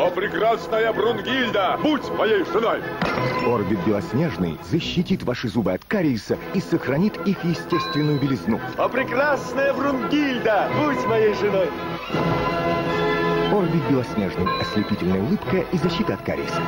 О, прекрасная Брунгильда, будь моей женой! Орбит Белоснежный защитит ваши зубы от кариеса и сохранит их естественную белизну. О, прекрасная Брунгильда, будь моей женой! Орбит Белоснежный. Ослепительная улыбка и защита от кариеса.